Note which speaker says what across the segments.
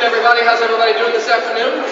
Speaker 1: Trinity. How's everybody doing this afternoon?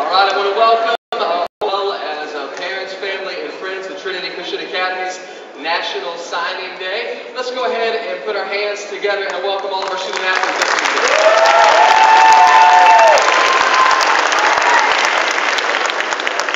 Speaker 1: All right, I want to welcome, uh, well as uh, parents, family, and friends, to Trinity Christian Academy's National Signing Day. Let's go ahead and put our hands together and welcome all of our student athletes.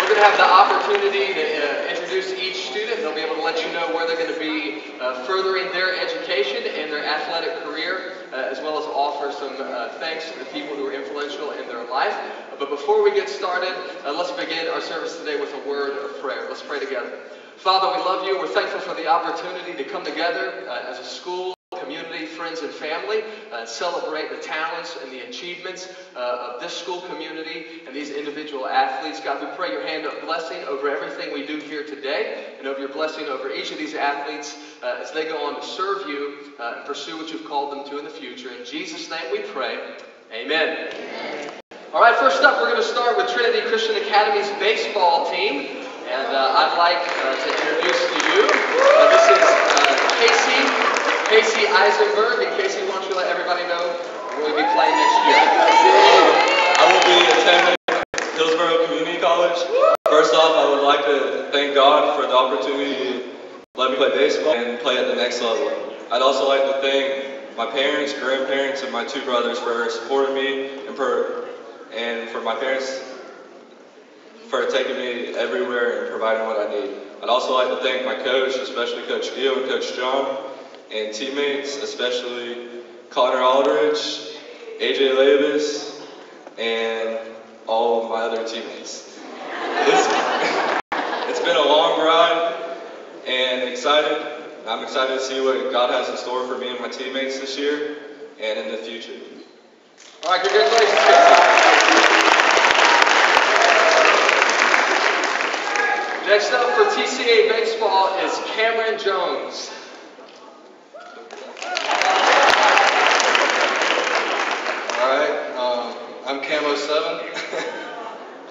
Speaker 1: We're going to have the opportunity to uh, introduce each student. They'll be able to let you know where they're going to be uh, furthering their education and their athletic career, uh, as well as offer some uh, thanks to the people who are influential in their life. But before we get started, uh, let's begin our service today with a word of prayer. Let's pray together. Father, we love you. We're thankful for the opportunity to come together uh, as a school friends, and family, uh, celebrate the talents and the achievements uh, of this school community and these individual athletes. God, we pray your hand of blessing over everything we do here today and over your blessing over each of these athletes uh, as they go on to serve you uh, and pursue what you've called them to in the future. In Jesus' name we pray. Amen. Amen. All right, first up, we're going to start with Trinity Christian Academy's baseball team. And uh, I'd like uh, to introduce to you, this is Casey Casey Eisenberg. And Casey, why don't you let everybody know where we'll be playing next year?
Speaker 2: I will be attending Hillsborough Community College. First off, I would like to thank God for the opportunity to let me play baseball and play at the next level. I'd also like to thank my parents, grandparents, and my two brothers for supporting me and for, and for my parents for taking me everywhere and providing what I need. I'd also like to thank my coach, especially Coach Gill and Coach John, and teammates, especially Connor Aldridge, AJ Levis, and all of my other teammates. It's, it's been a long ride and excited. I'm excited to see what God has in store for me and my teammates this year and in the future.
Speaker 1: All right, congratulations. Next up for TCA Baseball is Cameron Jones.
Speaker 3: I'm 7.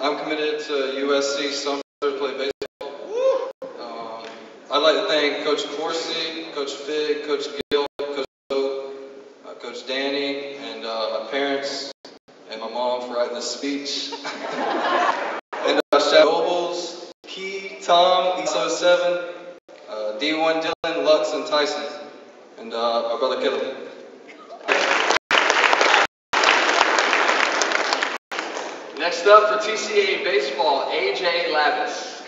Speaker 3: I'm committed to USC Sumter to play baseball. Um, I'd like to thank Coach Corsi, Coach Fig, Coach Gill, Coach O, uh, Coach Danny, and uh, my parents and my mom for writing this speech. and uh, shout Nobles, Key, Tom, ESO 7, uh, D1 Dylan, Lux, and Tyson, and uh, my brother Caleb.
Speaker 1: Next up for TCA Baseball, AJ Lavis.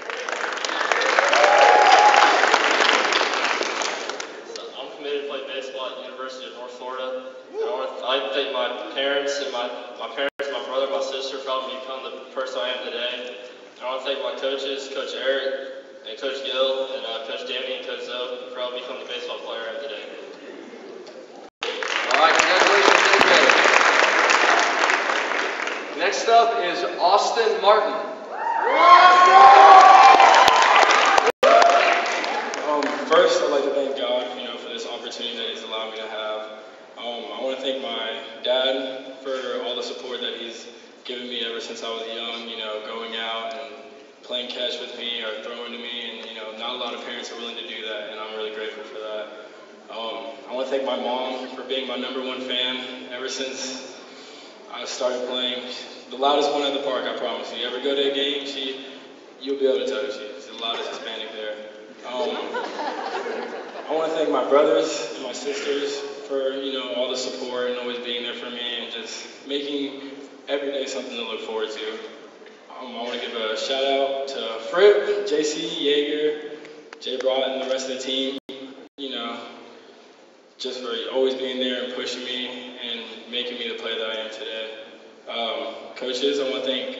Speaker 4: I'm committed to play baseball at the University of North Florida. And I want to I thank my parents and my, my parents, my brother, my sister for helping me become the person I am today. And I want to thank my coaches, Coach Eric and Coach Gill and uh, Coach Danny and Coach Zoe for helping me become the baseball player I am today.
Speaker 1: All right, congratulations, AJ. Next up is Austin Martin.
Speaker 5: Um, first, I'd like to thank God, you know, for this opportunity that He's allowed me to have. Um, I want to thank my dad for all the support that he's given me ever since I was young. You know, going out and playing catch with me or throwing to me, and you know, not a lot of parents are willing to do that, and I'm really grateful for that. Um, I want to thank my mom for being my number one fan ever since I started playing. The loudest one in the park, I promise you. You ever go to a game, she, you'll be able to tell she's the loudest Hispanic there. Um, I want to thank my brothers and my sisters for you know all the support and always being there for me and just making every day something to look forward to. Um, I want to give a shout out to Fripp, JC Yeager, Jay Brott, and the rest of the team. You know, just for always being there and pushing me and making me the player that I am today. Um, coaches, I want to thank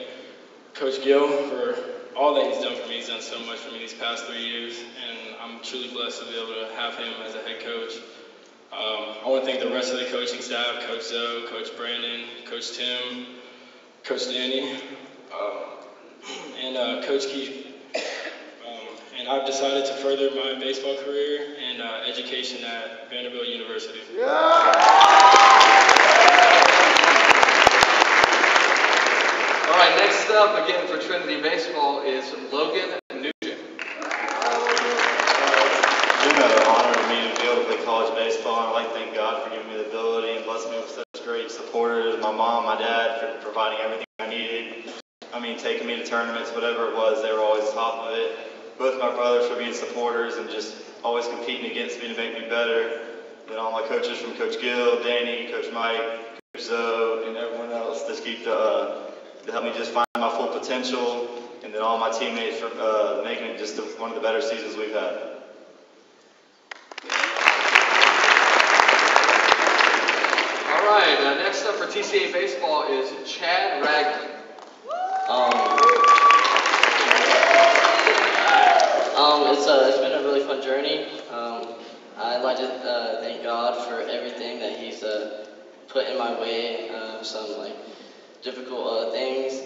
Speaker 5: Coach Gill for all that he's done for me. He's done so much for me these past three years, and I'm truly blessed to be able to have him as a head coach. Um, I want to thank the rest of the coaching staff, Coach Zoe, Coach Brandon, Coach Tim, Coach Danny, uh, and uh, Coach Keith. Um, and I've decided to further my baseball career and uh, education at Vanderbilt University.
Speaker 1: All right, next up, again for Trinity Baseball, is Logan Nugent. It's
Speaker 6: been an honor to me to be able to play college baseball, I'd like to thank God for giving me the ability and blessing me with such great supporters. My mom, my dad for providing everything I needed. I mean, taking me to tournaments, whatever it was, they were always top of it. Both my brothers for being supporters and just always competing against me to make me better. Then all my coaches from Coach Gill, Danny, Coach Mike, Coach Zoe, and everyone else to keep the, uh, to help me just find my full potential. And then all my teammates for uh, making it just one of the better seasons we've had.
Speaker 1: All right, uh, next up for TCA baseball is Chad Ragland.
Speaker 7: Um, um, it's, uh, it's been a really fun journey. Um, I'd like to uh, thank God for everything that He's uh, put in my way. Uh, some like difficult uh, things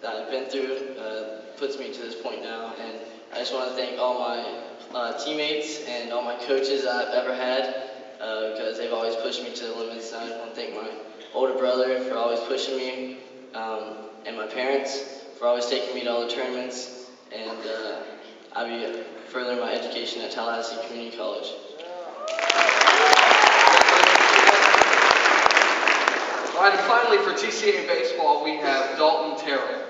Speaker 7: that I've been through uh, puts me to this point now, and I just want to thank all my uh, teammates and all my coaches I've ever had because they've always pushed me to the limits. I want to thank my older brother for always pushing me, um, and my parents for always taking me to all the tournaments, and uh, I'll be furthering my education at Tallahassee Community College.
Speaker 1: And finally for TCA baseball, we have Dalton Terrell.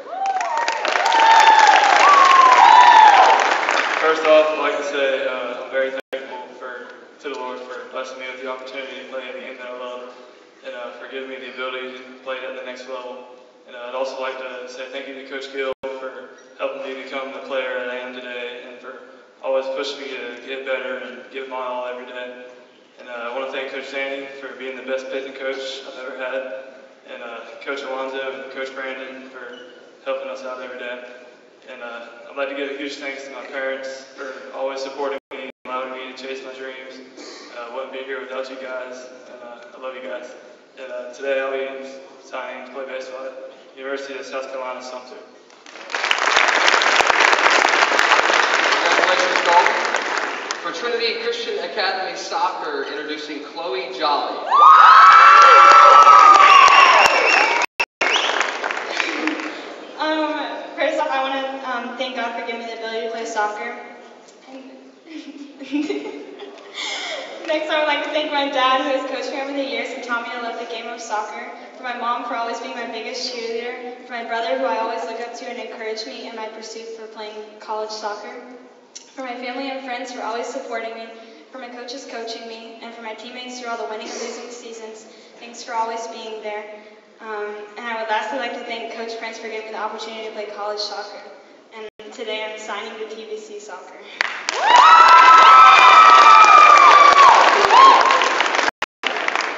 Speaker 8: First off, I'd like to say uh, I'm very thankful for to the Lord for blessing me with the opportunity to play in the game that I love, and uh, for giving me the ability to play at the next level. And uh, I'd also like to say thank you to Coach Gill for helping me become the player that I am today, and for always pushing me to get better and give my all every day. And uh, I want to thank Coach Sandy for being the best pitching coach I've ever had, and uh, Coach Alonzo and Coach Brandon for helping us out every day. And uh, I'd like to give a huge thanks to my parents for always supporting me allowing me to chase my dreams. Uh, wouldn't be here without you guys, and uh, I love you guys. And uh, today I'll be signing to play baseball at University of South Carolina Sumter.
Speaker 1: Congratulations. For Trinity Christian Academy Soccer, introducing Chloe Jolly.
Speaker 9: Um, first off, I want to um, thank God for giving me the ability to play soccer. Next, I would like to thank my dad, who has coached me over the years and taught me to love the game of soccer. For my mom, for always being my biggest cheerleader. For my brother, who I always look up to and encourage me in my pursuit for playing college soccer. For my family and friends, for always supporting me. For my coaches coaching me. And for my teammates through all the winning and losing seasons. Thanks for always being there. Um, and I would lastly like to thank Coach Prince for giving me the opportunity to play college soccer. And today I'm signing to TBC Soccer.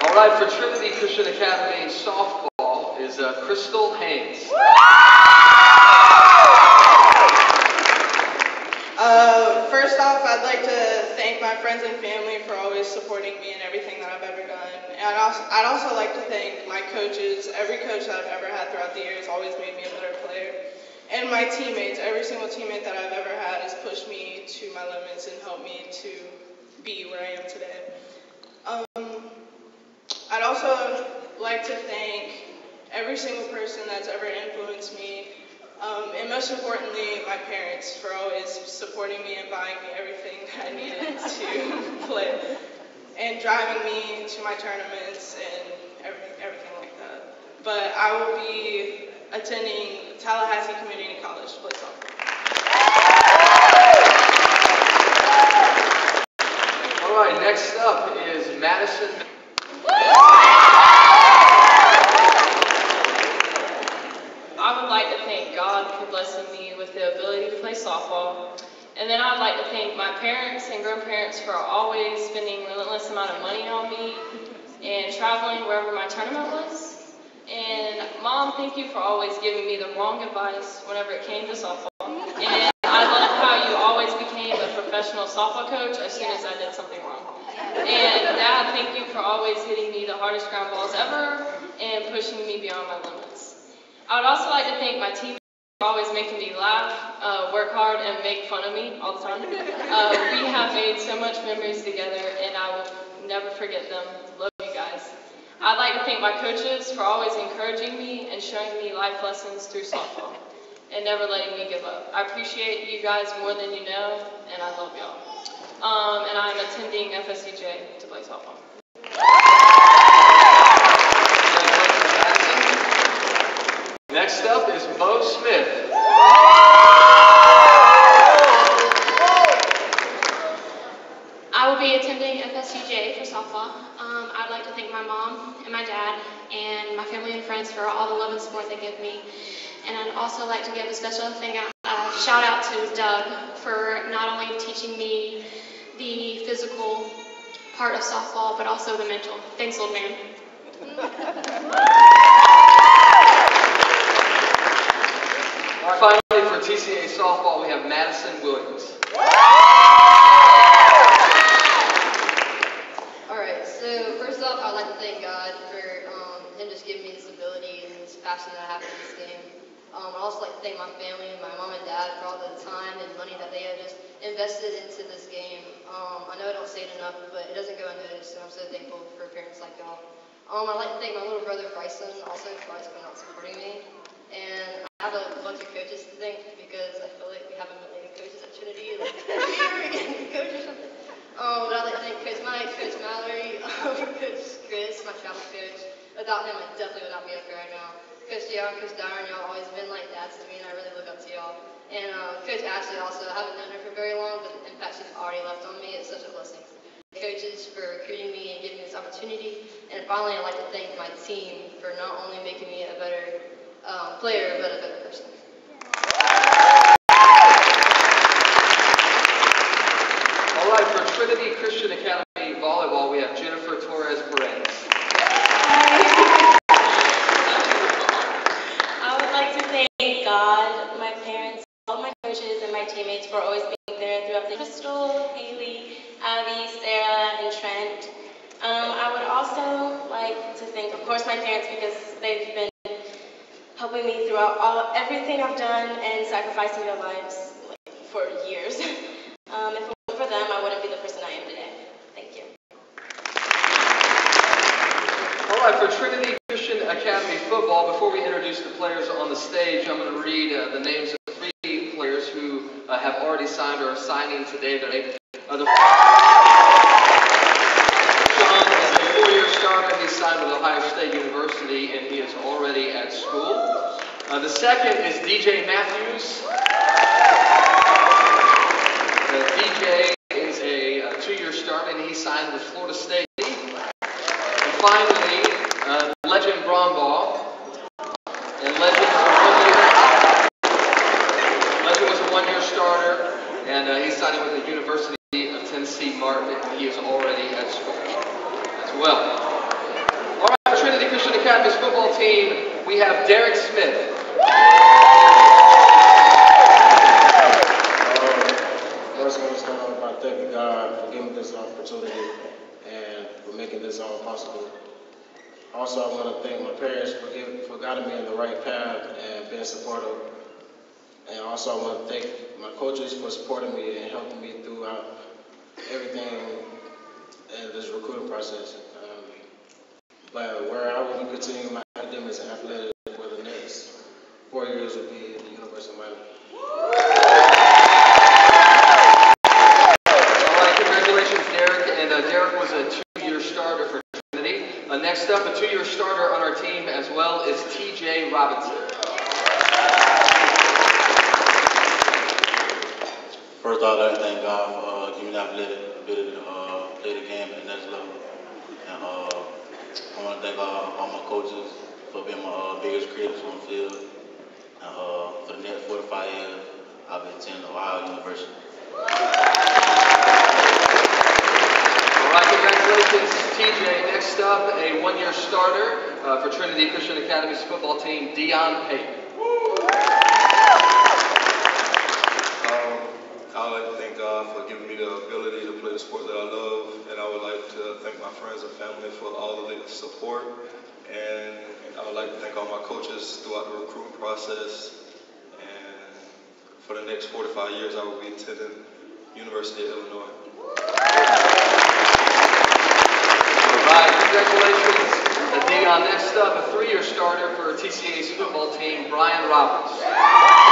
Speaker 1: All right, for Trinity Christian Academy softball is uh, Crystal Haynes.
Speaker 10: Uh, first off, I'd like to thank my friends and family for always supporting me in everything that I've ever done. And I'd also, I'd also like to thank my coaches. Every coach that I've ever had throughout the years always made me a better player. And my teammates, every single teammate that I've ever had has pushed me to my limits and helped me to be where I am today. Um, I'd also like to thank every single person that's ever influenced me, um, and most importantly, my parents for always supporting me and buying me everything that I needed to play, and driving me to my tournaments and every, everything like that. But I will be attending Tallahassee Community College to play softball.
Speaker 1: All right, next up is Madison.
Speaker 11: I would like to thank God for blessing me with the ability to play softball. And then I'd like to thank my parents and grandparents for always spending relentless amount of money on me and traveling wherever my tournament was. And mom, thank you for always giving me the wrong advice whenever it came to softball. And I love how you always became a professional softball coach as soon as I did something wrong. And dad, thank you for always hitting me the hardest ground balls ever and pushing me beyond my limits. I would also like to thank my teammates always making me laugh, uh, work hard, and make fun of me all the time. Uh, we have made so much memories together, and I will never forget them. Love you guys. I'd like to thank my coaches for always encouraging me and showing me life lessons through softball and never letting me give up. I appreciate you guys more than you know, and I love y'all. Um, and I'm attending FSCJ to play softball.
Speaker 1: Congratulations, Madison.
Speaker 12: and friends for all the love and support they give me. And I'd also like to give a special thing out, uh, shout out to Doug for not only teaching me the physical part of softball, but also the mental. Thanks, old man.
Speaker 1: Finally, for TCA softball, we have Madison Williams.
Speaker 13: All right. So first off, I'd like to thank God for um, Him just giving me this ability and this passion that I have for this game. Um, I'd also like to thank my family, my mom and dad, for all the time and money that they have just invested into this game. Um, I know I don't say it enough, but it doesn't go unnoticed, and I'm so thankful for parents like y'all. Um, I'd like to thank my little brother Bryson also for always for not supporting me. And I have a bunch of coaches to thank because I feel like we have a million coaches at Trinity, like coach or something. Um, but I'd like to thank Coach Mike, Coach Mallory, um, Coach Chris, my travel coach. Without him, I definitely would not be up here right now. Coach Dion, Coach Darren, y'all always been like dads to me, and I really look up to y'all. And uh, Coach Ashley also, I haven't known her for very long, but the impact she's already left on me is such a blessing. Coaches for recruiting me and giving me this opportunity. And finally, I'd like to thank my team for not only making me a better um, player, but a better person.
Speaker 1: All right, for Trinity Christian Academy volleyball, we have Torres Perez.
Speaker 14: I would like to thank God, my parents, all my coaches, and my teammates for always being there throughout the Crystal, Haley, Abby, Sarah, and Trent. Um, I would also like to thank, of course, my parents because they've been helping me throughout all everything I've done and sacrificing their lives like, for years. Um, if it weren't for them, I wouldn't be the person I am today. Thank you.
Speaker 1: All right, for Trinity Christian Academy football, before we introduce the players on the stage, I'm going to read uh, the names of three players who uh, have already signed or are signing today. Today, uh, the Sean is a four-year starter. He signed with Ohio State University, and he is already at school. Uh, the second is DJ Matthews. Uh, DJ is a two-year starter, and he signed with Florida State. And finally, uh, Legend Brombaugh. And Legend was a one-year, Legend was a one-year starter, and uh, he's signing with the University of Tennessee Martin, and he is already at school as well. All right, for Trinity Christian Academy's football team, we have Derek Smith.
Speaker 15: First, I want to start off by thanking God for giving me this opportunity and for making this all possible. Also, I want to thank my parents for, giving, for guiding me in the right path and being supportive. And also, I want to thank my coaches for supporting me and helping me throughout everything in this recruiting process. Um, but where I will be continuing my academics and athletics for the next four years will be the University of Miami.
Speaker 1: All right, congratulations, Derek. And uh, Derek was a two-year starter for Trinity. Uh, next up, a two-year starter on our team as well is T.J. Robinson.
Speaker 16: First off, I'd like to thank God for uh, giving me the ability, ability to uh, play the game at the next level. And uh, I want to thank uh, all my coaches for being my uh, biggest critics on the field. Uh, for the next four to five years, I'll be attending Ohio University.
Speaker 1: All right, congratulations, TJ. Next up, a one-year starter uh, for Trinity Christian Academy's football team, Dion Payton.
Speaker 17: Um, I would like to thank God for giving me the ability to play the sport that I love, and I would like to thank my friends and family for all of the support. And I would like to thank all my coaches throughout the recruiting process. And for the next four to five years, I will be attending University of Illinois.
Speaker 1: All right, congratulations, uh, Dion. Next up, a three-year starter for TCA's football team, Brian Roberts.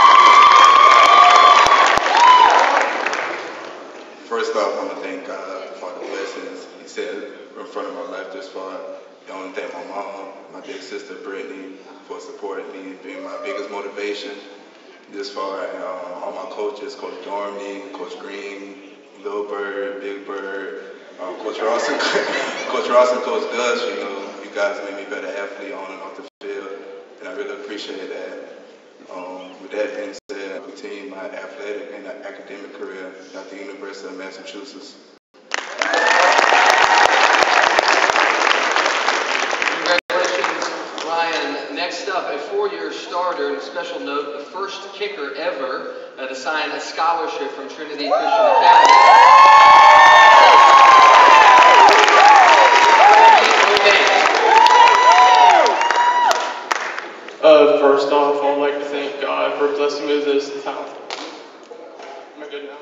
Speaker 18: First off, I want to thank God for the blessings He set in front of my life this far. I want to thank my mom, my big sister Brittany, for supporting me being my biggest motivation this far. And um, all my coaches, Coach Dormy, Coach Green, Lil Bird, Big Bird, um, Coach and Coach and Coach Gus. You know, you guys made me better athlete on and off the field. And I really appreciate that. Um, with that being continue my athletic and academic career at the University of Massachusetts.
Speaker 1: Congratulations, Ryan. Next up, a four-year starter, and a special note, the first kicker ever uh, to sign a scholarship from Trinity Christian Academy.
Speaker 19: Uh, first off, I would like to thank God for blessing me with this talent. Am I good now?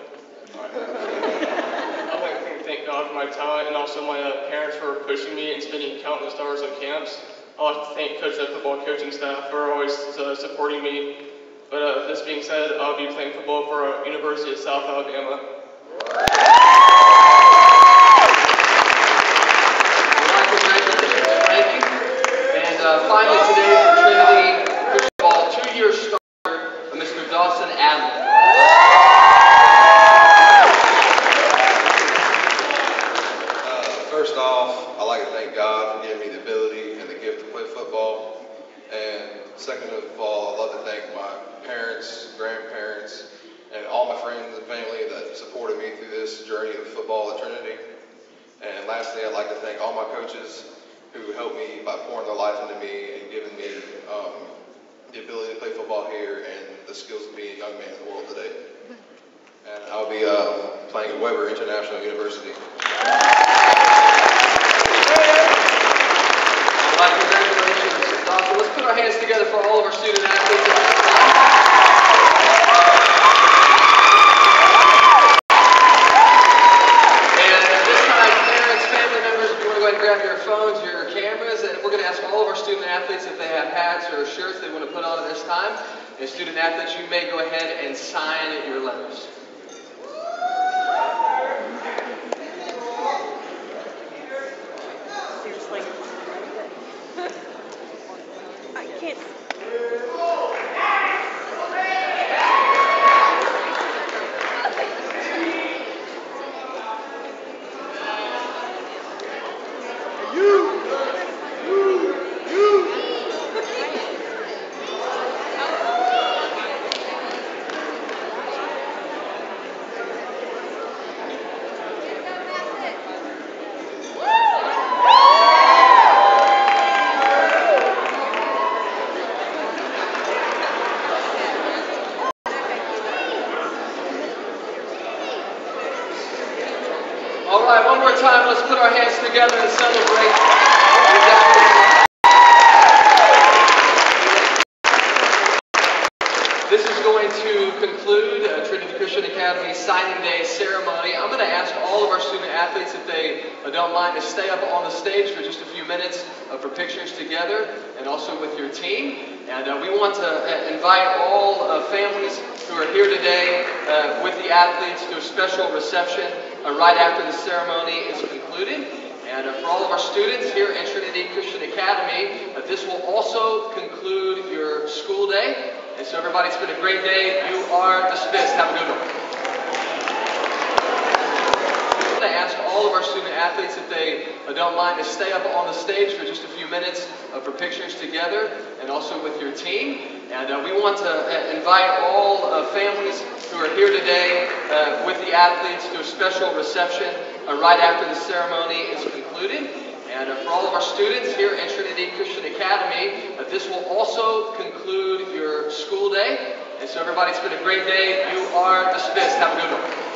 Speaker 19: Alright. I'd like to thank God for my talent and also my uh, parents for pushing me and spending countless hours at camps. I'd like to thank Coach the football coaching staff for always uh, supporting me. But uh, this being said, I'll be playing football for uh, University of South Alabama.
Speaker 1: Thank you. And uh, finally today for Trinity Christian Ball, two-year starter, uh, Mr. Dawson Adler.
Speaker 3: Uh, first off, I'd like to thank God for giving me the ability and the gift to play football. And second of all, I'd love to thank my parents, grandparents, and all my friends and family that supported me through this journey of football at Trinity. And lastly, I'd like to thank all my coaches who helped by pouring their life into me and giving me um, the ability to play football here and the skills of being a young man in the world today. And I'll be uh, playing at Webber International University.
Speaker 1: Right, congratulations. Let's put our hands together for all of our student athletes Student you may go ahead and sign your letters. All right, one more time. Let's put our hands together and celebrate. This is going to conclude uh, Trinity Christian Academy signing day ceremony. I'm going to ask all of our student athletes if they don't mind to stay up on the stage for just a few minutes uh, for pictures together and also with your team. And uh, we want to invite all families who are here today uh, with the athletes to a special reception uh, right after the ceremony is concluded. And uh, for all of our students here at Trinity Christian Academy, uh, this will also conclude your school day. And so everybody, it's been a great day. You are dismissed. Have a good one. I'm going to ask all of our student athletes if they uh, don't mind to stay up on the stage for just a few minutes uh, for pictures together and also with your team. And uh, we want to uh, invite all uh, families who are here today uh, with the athletes to a special reception uh, right after the ceremony is concluded. And uh, for all of our students here at Trinity Christian Academy, this will also conclude your school day. And so everybody, it's been a great day. You are dismissed. Have a good one.